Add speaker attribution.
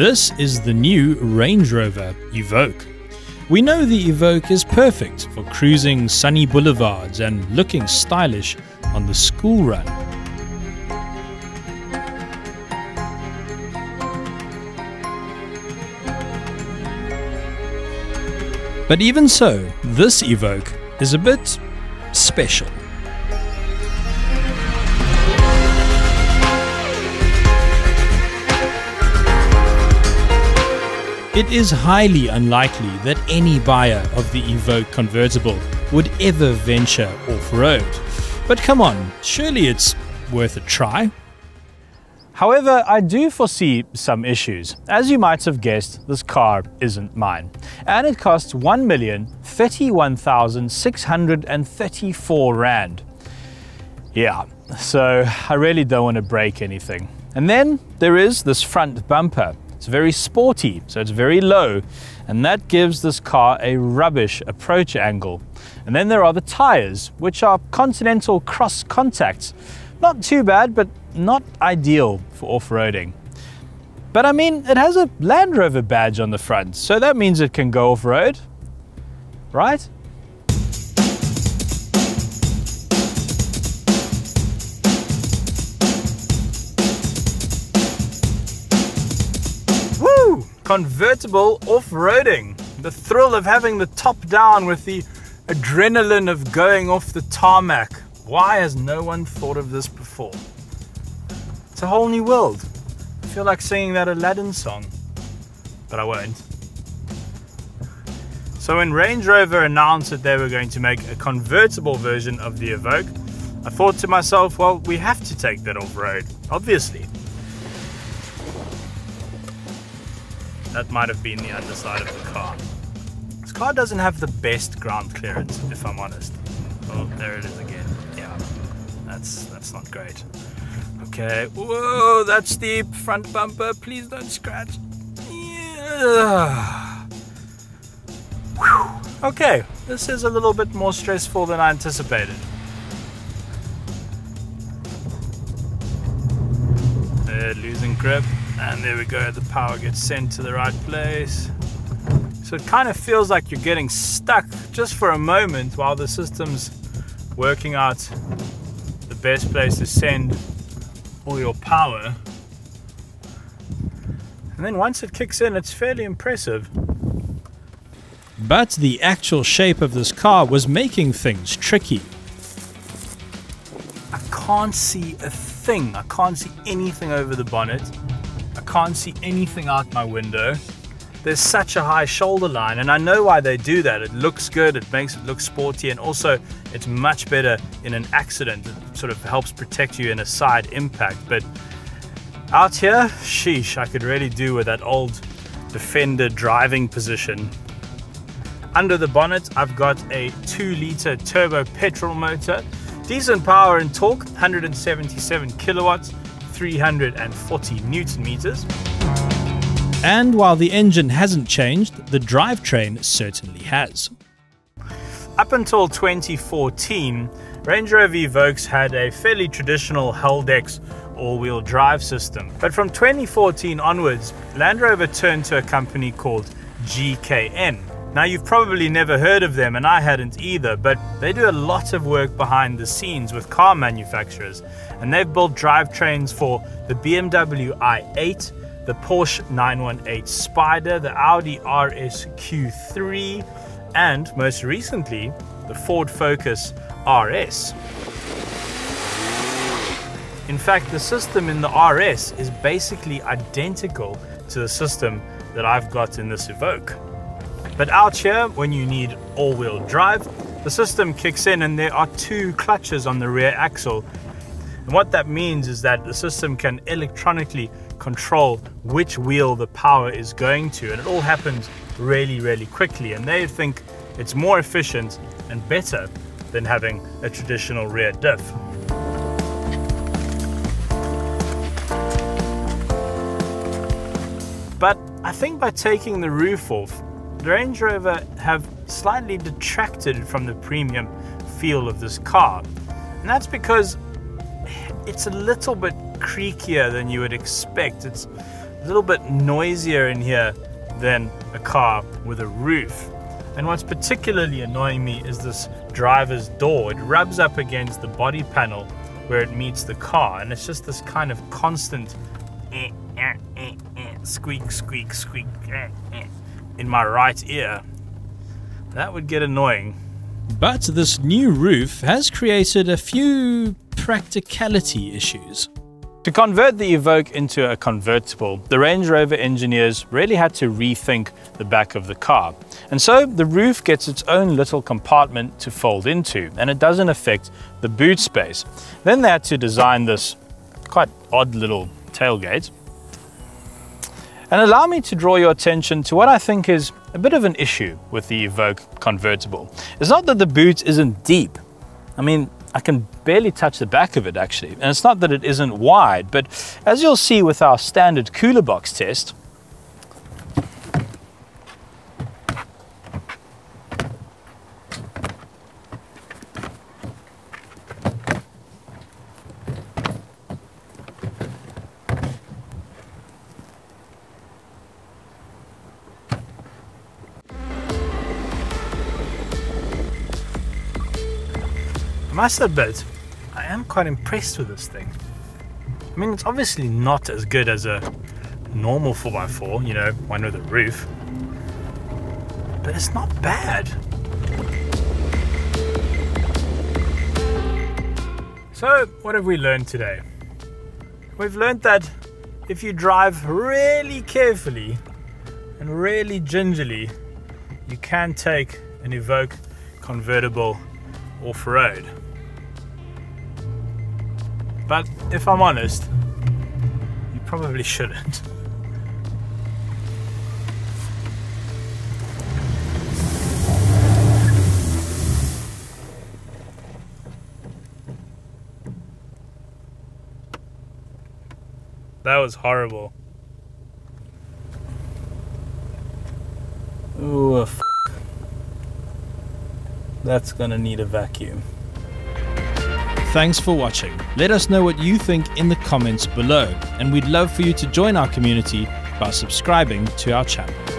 Speaker 1: This is the new Range Rover Evoque. We know the Evoque is perfect for cruising sunny boulevards and looking stylish on the school run. But even so, this Evoque is a bit special. It is highly unlikely that any buyer of the Evoque convertible would ever venture off road. But come on, surely it's worth a try. However, I do foresee some issues. As you might have guessed, this car isn't mine. And it costs 1,031,634 Rand. Yeah, so I really don't want to break anything. And then there is this front bumper. It's very sporty, so it's very low, and that gives this car a rubbish approach angle. And then there are the tires, which are Continental cross contacts. Not too bad, but not ideal for off-roading. But I mean, it has a Land Rover badge on the front, so that means it can go off-road, right? Convertible off-roading. The thrill of having the top down with the adrenaline of going off the tarmac. Why has no one thought of this before? It's a whole new world. I feel like singing that Aladdin song, but I won't. So when Range Rover announced that they were going to make a convertible version of the Evoque, I thought to myself, well, we have to take that off-road, obviously. That might have been the underside of the car. This car doesn't have the best ground clearance, if I'm honest. Oh, there it is again. Yeah, that's that's not great. Okay, whoa, that's steep. Front bumper, please don't scratch. Yeah. Okay, this is a little bit more stressful than I anticipated. Uh, losing grip. And there we go, the power gets sent to the right place. So it kind of feels like you're getting stuck just for a moment while the system's working out the best place to send all your power. And then once it kicks in, it's fairly impressive. But the actual shape of this car was making things tricky. I can't see a thing. I can't see anything over the bonnet can't see anything out my window. There's such a high shoulder line, and I know why they do that. It looks good, it makes it look sporty, and also it's much better in an accident. It sort of helps protect you in a side impact. But out here, sheesh, I could really do with that old Defender driving position. Under the bonnet, I've got a 2 litre turbo petrol motor. Decent power and torque, 177 kilowatts, 340 newton meters. And while the engine hasn't changed, the drivetrain certainly has. Up until 2014, Range Rover Evoques had a fairly traditional Haldex all-wheel drive system. But from 2014 onwards, Land Rover turned to a company called GKN, now, you've probably never heard of them, and I hadn't either, but they do a lot of work behind the scenes with car manufacturers. And they've built drivetrains for the BMW i8, the Porsche 918 Spyder, the Audi RS Q3, and most recently, the Ford Focus RS. In fact, the system in the RS is basically identical to the system that I've got in this Evoque. But out here, when you need all-wheel drive, the system kicks in and there are two clutches on the rear axle. And what that means is that the system can electronically control which wheel the power is going to. And it all happens really, really quickly. And they think it's more efficient and better than having a traditional rear diff. But I think by taking the roof off, the Range Rover have slightly detracted from the premium feel of this car. And that's because it's a little bit creakier than you would expect. It's a little bit noisier in here than a car with a roof. And what's particularly annoying me is this driver's door. It rubs up against the body panel where it meets the car, and it's just this kind of constant eh, eh, eh, squeak, squeak, squeak in my right ear. That would get annoying.
Speaker 2: But this new roof has created a few practicality issues.
Speaker 1: To convert the Evoque into a convertible, the Range Rover engineers really had to rethink the back of the car. And so the roof gets its own little compartment to fold into, and it doesn't affect the boot space. Then they had to design this quite odd little tailgate. And allow me to draw your attention to what I think is a bit of an issue with the Evoque convertible. It's not that the boot isn't deep. I mean, I can barely touch the back of it actually. And it's not that it isn't wide, but as you'll see with our standard cooler box test, must admit, I am quite impressed with this thing. I mean, it's obviously not as good as a normal 4x4, you know, one with a roof, but it's not bad. So, what have we learned today? We've learned that if you drive really carefully and really gingerly, you can take an Evoque convertible off-road. But if I'm honest, you probably shouldn't. That was horrible. Ooh, That's gonna need a vacuum.
Speaker 2: Thanks for watching. Let us know what you think in the comments below, and we'd love for you to join our community by subscribing to our channel.